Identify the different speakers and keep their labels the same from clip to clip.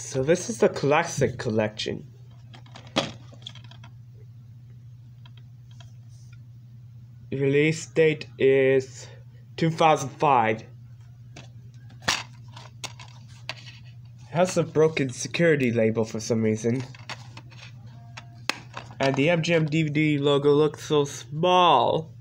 Speaker 1: So this is the classic collection. Release date is 2005. has a broken security label for some reason. And the MGM DVD logo looks so small.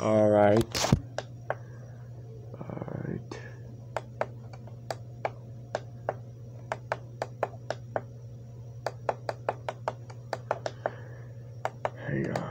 Speaker 1: Alright. Alright. Hang on.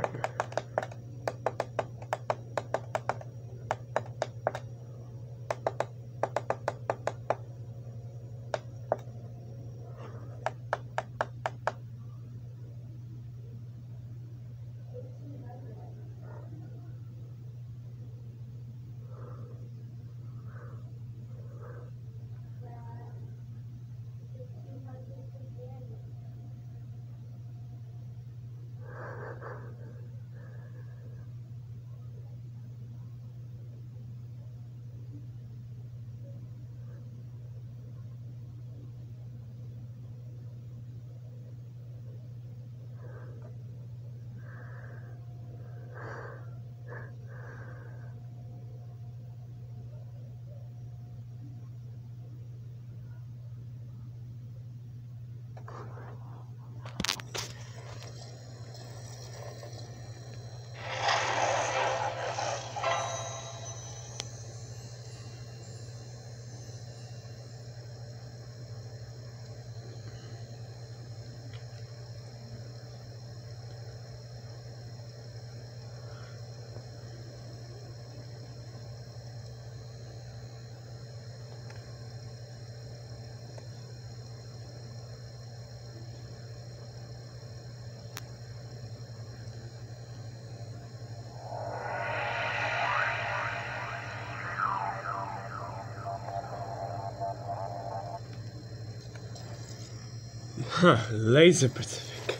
Speaker 1: Huh, Laser Pacific.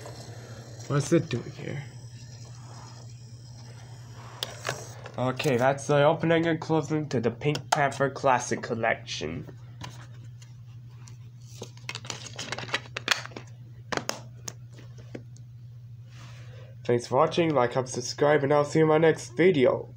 Speaker 1: What's it doing here? Okay, that's the opening and closing to the Pink Panther Classic Collection. Thanks for watching, like, comment, subscribe, and I'll see you in my next video.